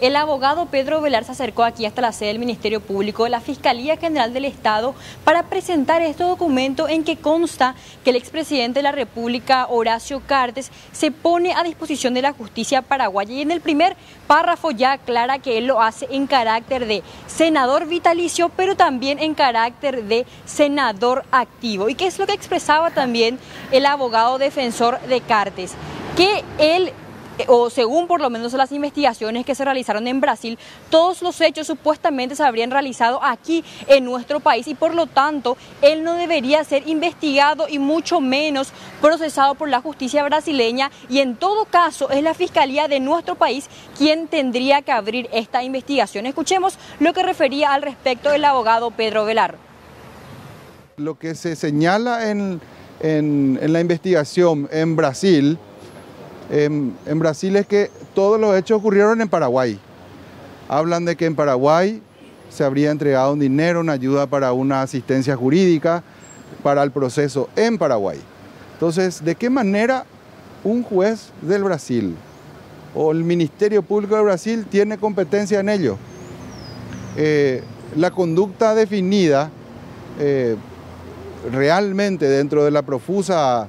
el abogado Pedro Velar se acercó aquí hasta la sede del Ministerio Público de la Fiscalía General del Estado para presentar este documento en que consta que el expresidente de la República, Horacio Cartes, se pone a disposición de la justicia paraguaya y en el primer párrafo ya aclara que él lo hace en carácter de senador vitalicio, pero también en carácter de senador activo. ¿Y qué es lo que expresaba también el abogado defensor de Cartes? Que él o según por lo menos las investigaciones que se realizaron en Brasil, todos los hechos supuestamente se habrían realizado aquí en nuestro país y por lo tanto él no debería ser investigado y mucho menos procesado por la justicia brasileña y en todo caso es la fiscalía de nuestro país quien tendría que abrir esta investigación. Escuchemos lo que refería al respecto el abogado Pedro Velar. Lo que se señala en, en, en la investigación en Brasil en, Brasil es que todos los hechos ocurrieron en Paraguay. Hablan de que en Paraguay se habría entregado un dinero, una ayuda para una asistencia jurídica para el proceso en Paraguay. Entonces, ¿de qué manera un juez del Brasil o el Ministerio Público de Brasil tiene competencia en ello? Eh, la conducta definida eh, realmente dentro de la profusa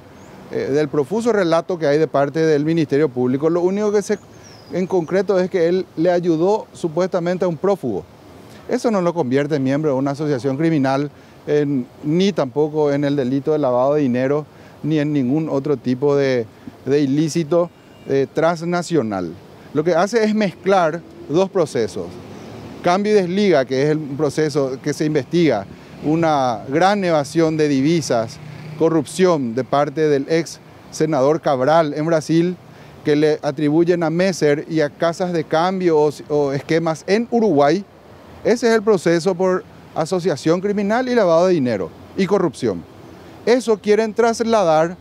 eh, del profuso relato que hay de parte del Ministerio Público. Lo único que se en concreto es que él le ayudó supuestamente a un prófugo. Eso no lo convierte en miembro de una asociación criminal, ni tampoco en el delito de lavado de dinero, ni en ningún otro tipo de, ilícito eh, transnacional. Lo que hace es mezclar dos procesos. Cambio y desliga, que es el proceso que se investiga, una gran evasión de divisas, corrupción de parte del ex senador Cabral en Brasil, que le atribuyen a Messer y a casas de cambio o, esquemas en Uruguay. Ese es el proceso por asociación criminal y lavado de dinero y corrupción. Eso quieren trasladar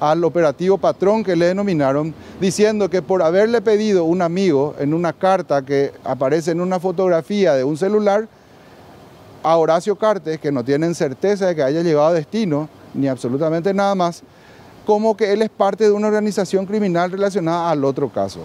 al operativo patrón que le denominaron, diciendo que por haberle pedido un amigo en una carta que aparece en una fotografía de un celular, a Horacio Cartes, que no tienen certeza de que haya llegado a destino, ni absolutamente nada más, como que él es parte de una organización criminal relacionada al otro caso.